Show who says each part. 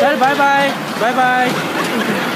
Speaker 1: 拜拜拜拜拜拜。